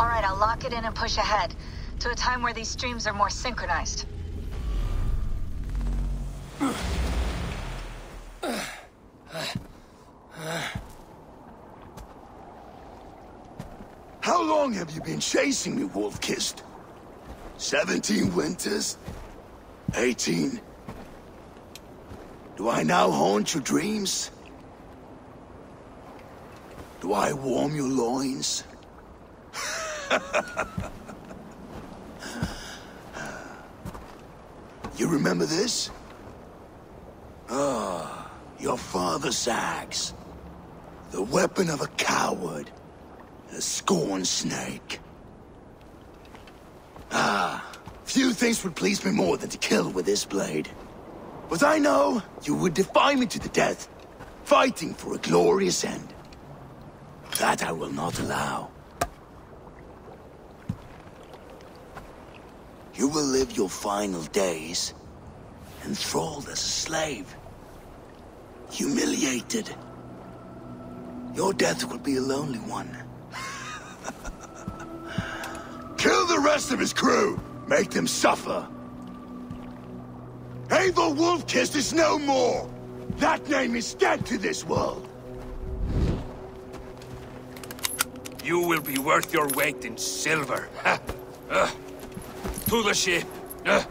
All right, I'll lock it in and push ahead. To a time where these streams are more synchronized. How long have you been chasing me, Wolf-Kissed? Seventeen winters? Eighteen? Do I now haunt your dreams? Do I warm your loins? you remember this? Ah, your father's axe. The weapon of a coward. A scorn snake. Ah, few things would please me more than to kill with this blade. But I know you would defy me to the death, fighting for a glorious end. That I will not allow. You will live your final days enthralled as a slave. Humiliated. Your death will be a lonely one. Kill the rest of his crew! Make them suffer! Eivor Wolf-Kissed is no more! That name is dead to this world! You will be worth your weight in silver. Uh, to the ship. Uh.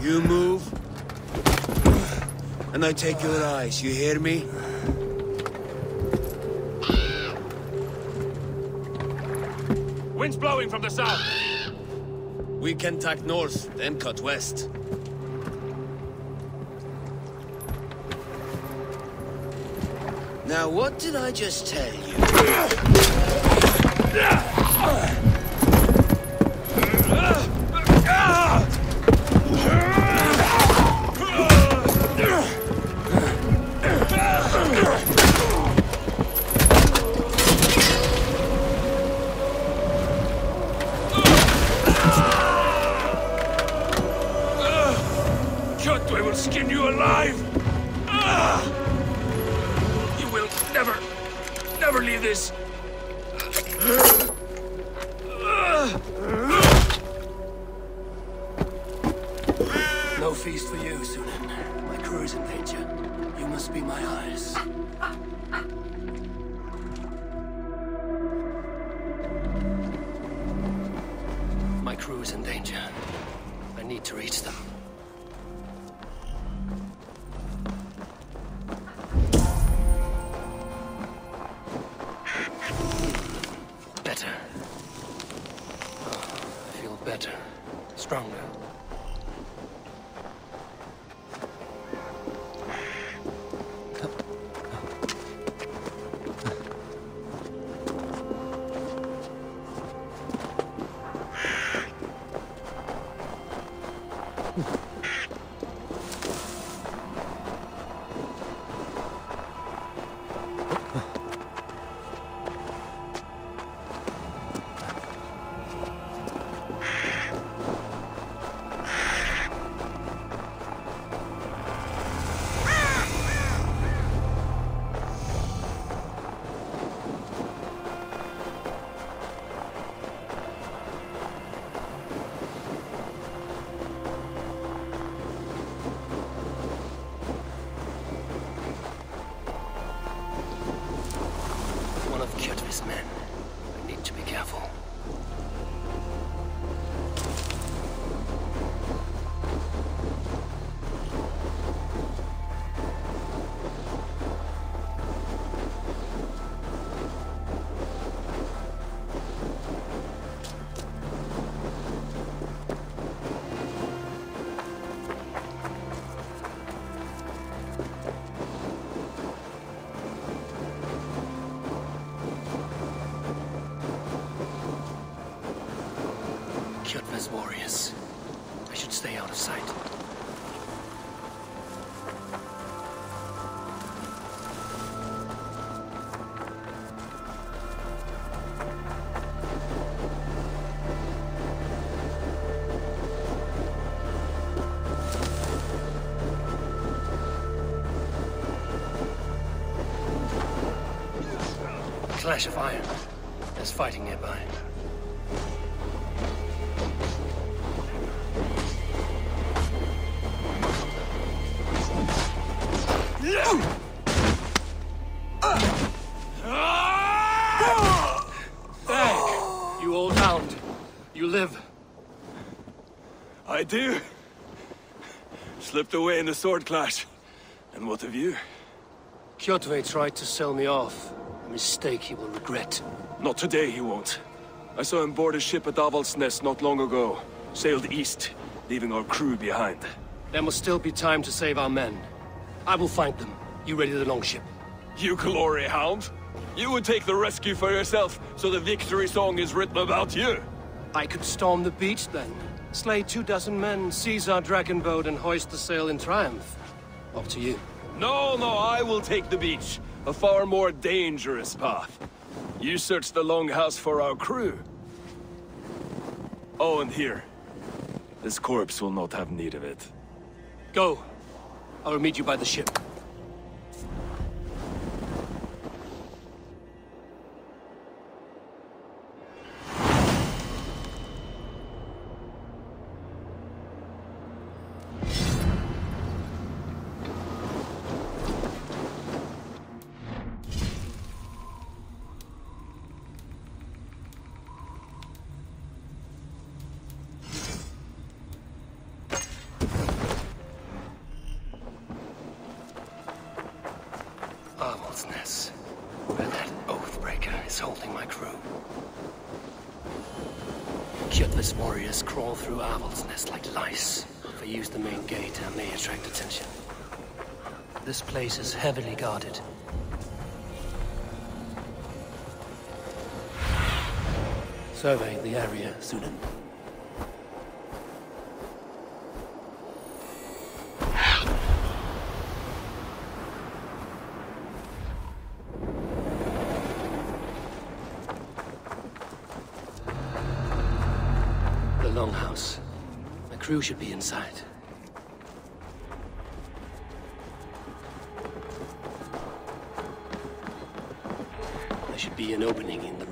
You move, and I take your eyes, you hear me? Wind's blowing from the south. We can tack north, then cut west. Now, what did I just tell you? Kjotve will skin you alive! Ah! Never, never leave this. No feast for you, Sýnin. My crew is in danger. You must be my eyes. My crew is in danger. I need to reach them. Stronger. One Kjotve's warriors. I should stay out of sight. Clash of iron. There's fighting nearby. You live. I do. Slipped away in the sword clash. And what of you? Kjotve tried to sell me off. A mistake he will regret. Not today, he won't. I saw him board a ship at Avaldsnes not long ago. Sailed east, leaving our crew behind. There must still be time to save our men. I will find them. You ready the longship? You glory hound? You would take the rescue for yourself, so the victory song is written about you. I could storm the beach then. Slay two dozen men, seize our dragon boat, and hoist the sail in triumph. Up to you. No, no, I will take the beach. A far more dangerous path. You search the longhouse for our crew. Oh, and here. This corpse will not have need of it. Go. I will meet you by the ship. My crew. Warriors crawl through Avaldsnes like lice. If I use the main gate, I may attract attention. This place is heavily guarded. Survey the area, Sýnin. Longhouse. My crew should be inside. There should be an opening in the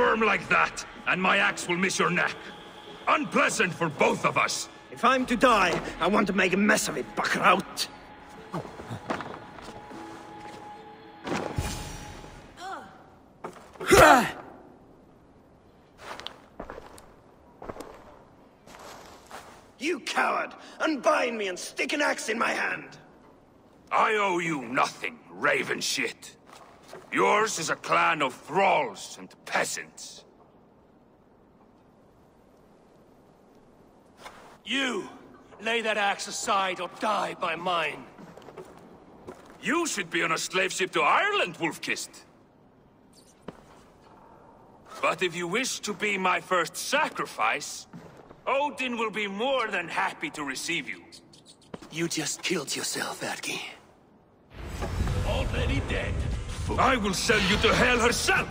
squirm like that, and my axe will miss your neck. Unpleasant for both of us. If I'm to die, I want to make a mess of it, Bakraut. You coward! Unbind me and stick an axe in my hand! I owe you nothing, raven shit. Yours is a clan of thralls and peasants. You! Lay that axe aside or die by mine. You should be on a slave ship to Ireland, Wolf-Kissed. But if you wish to be my first sacrifice, Odin will be more than happy to receive you. You just killed yourself, Adki. Already dead. I will sell you to Hell herself!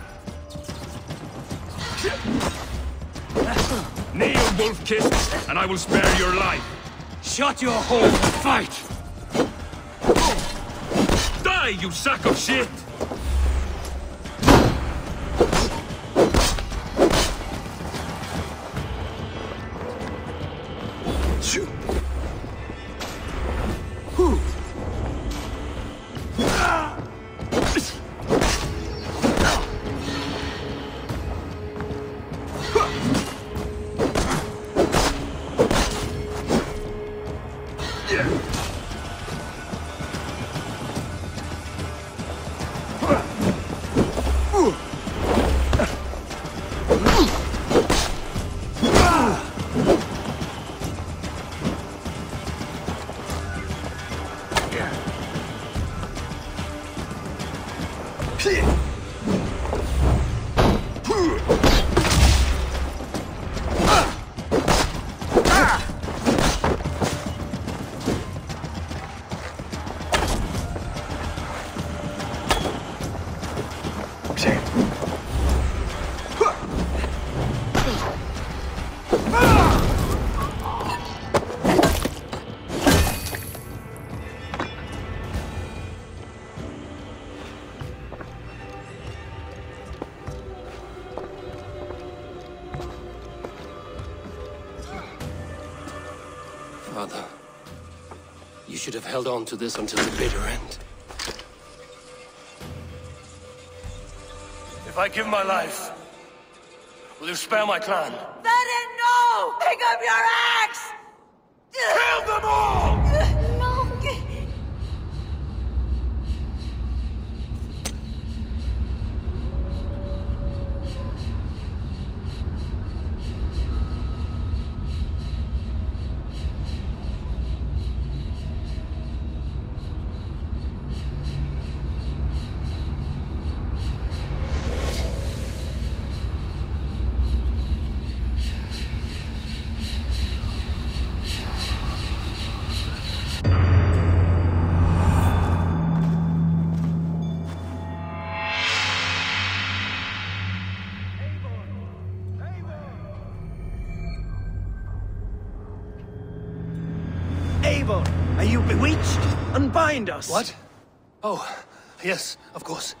Kneel, wolf kiss, and I will spare your life. Shut your hole and fight! Die, you sack of shit! 屁！Should have held on to this until the bitter end. If I give my life, will you spare my clan? Then no! Pick up your axe! Kill them all! Unbind us. What? Oh, yes, of course.